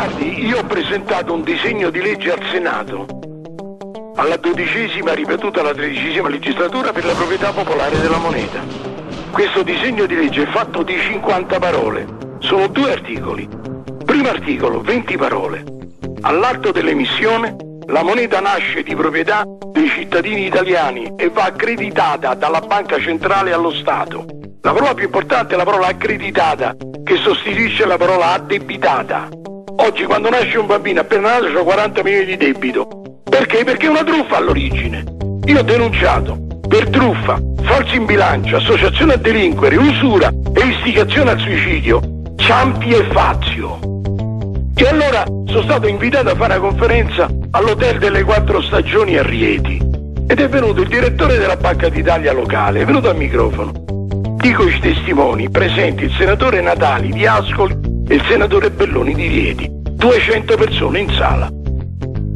Guardi, io ho presentato un disegno di legge al Senato, alla dodicesima, ripetuta la tredicesima legislatura per la proprietà popolare della moneta. Questo disegno di legge è fatto di 50 parole, sono due articoli. Primo articolo, 20 parole. All'atto dell'emissione, la moneta nasce di proprietà dei cittadini italiani e va accreditata dalla Banca Centrale allo Stato. La parola più importante è la parola accreditata, che sostituisce la parola addebitata. Oggi quando nasce un bambino appena nato c'ha 40 milioni di debito. Perché? Perché è una truffa all'origine. Io ho denunciato per truffa, falsi in bilancio, associazione a delinquere, usura e istigazione al suicidio, Ciampi e Fazio. E allora sono stato invitato a fare una conferenza all'hotel delle quattro stagioni a Rieti. Ed è venuto il direttore della Banca d'Italia locale, è venuto al microfono. Dico i testimoni, presenti il senatore Natali di Ascoli il senatore Belloni di Rieti. 200 persone in sala.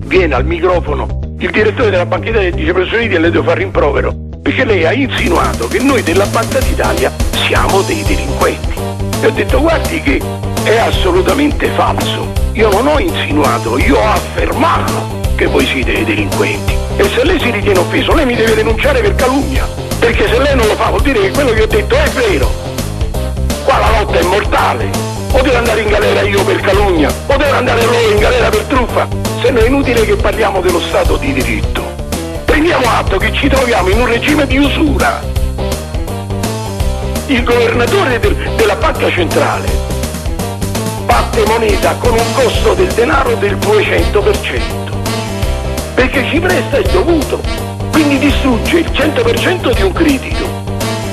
Viene al microfono il direttore della Banca d'Italia e dice professor le devo fare rimprovero perché lei ha insinuato che noi della Banca d'Italia siamo dei delinquenti. E ho detto guardi che è assolutamente falso. Io non ho insinuato, io ho affermato che voi siete dei delinquenti. E se lei si ritiene offeso, lei mi deve denunciare per calunnia. Perché se lei non lo fa vuol dire che quello che ho detto è vero. Qua la lotta è mortale. O devo andare in galera io per calunnia, o devo andare loro in galera per truffa. Se no è inutile che parliamo dello Stato di diritto. Prendiamo atto che ci troviamo in un regime di usura. Il governatore del, della banca centrale batte moneta con un costo del denaro del 200%, perché ci presta il dovuto, quindi distrugge il 100% di un credito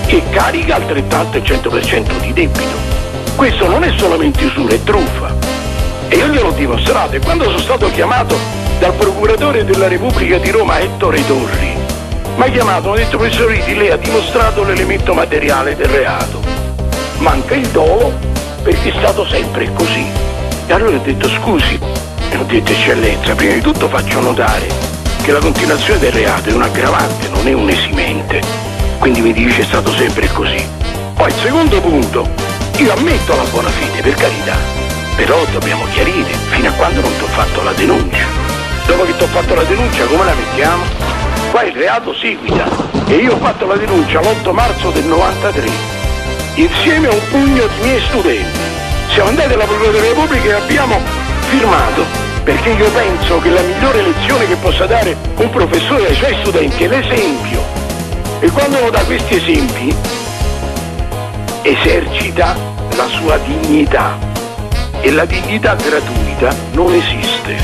e carica altrettanto il 100% di debito. Questo non è solamente usura, è truffa. E io gliel'ho dimostrato e quando sono stato chiamato dal procuratore della Repubblica di Roma Ettore Torri, mi ha chiamato, mi ha detto professor Riti, lei ha dimostrato l'elemento materiale del reato. Manca il dolo perché è stato sempre così. E allora ho detto scusi, e ho detto eccellenza, prima di tutto faccio notare che la continuazione del reato è un aggravante, non è un esimente. Quindi mi dice è stato sempre così. Poi il secondo punto, io ammetto la buona fede, per carità, però dobbiamo chiarire fino a quando non ti ho fatto la denuncia. Dopo che ti ho fatto la denuncia come la mettiamo? Qua il reato seguita e io ho fatto la denuncia l'8 marzo del 93 insieme a un pugno di miei studenti. Siamo andati alla Procura della Repubblica e abbiamo firmato perché io penso che la migliore lezione che possa dare un professore ai suoi studenti è l'esempio. E quando uno dà questi esempi esercita la sua dignità e la dignità gratuita non esiste.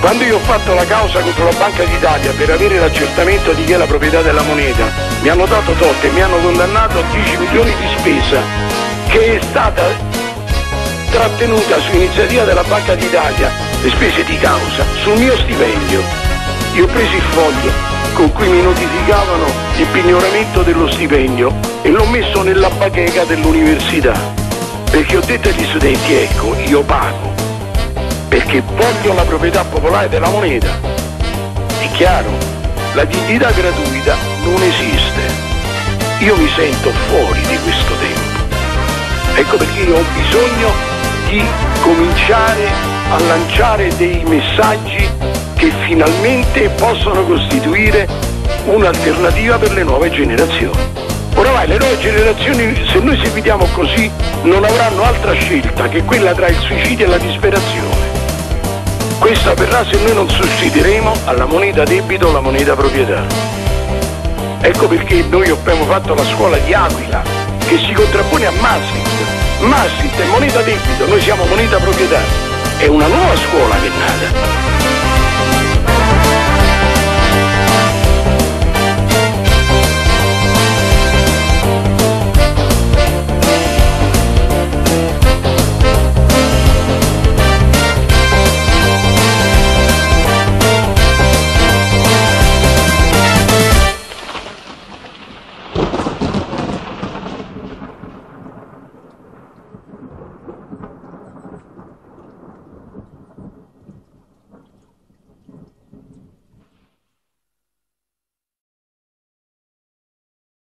Quando io ho fatto la causa contro la Banca d'Italia per avere l'accertamento di chi è la proprietà della moneta, mi hanno dato tot e mi hanno condannato a 10 milioni di spesa che è stata trattenuta su iniziativa della Banca d'Italia, le spese di causa, sul mio stipendio. Io ho preso il foglio con cui mi notificavano il pignoramento dello stipendio e l'ho messo nella bacheca dell'università. Perché ho detto agli studenti, ecco, io pago perché voglio la proprietà popolare della moneta. È chiaro, la dignità gratuita non esiste. Io mi sento fuori di questo tempo. Ecco perché io ho bisogno di cominciare a lanciare dei messaggi che finalmente possono costituire un'alternativa per le nuove generazioni. Oramai le nuove generazioni, se noi seguiamo così, non avranno altra scelta che quella tra il suicidio e la disperazione. Questo avverrà se noi non sostituiremo alla moneta debito la moneta proprietà. Ecco perché noi abbiamo fatto la scuola di Aquila, che si contrappone a Maastricht. Maastricht è moneta debito, noi siamo moneta proprietà. È una nuova scuola che è nata.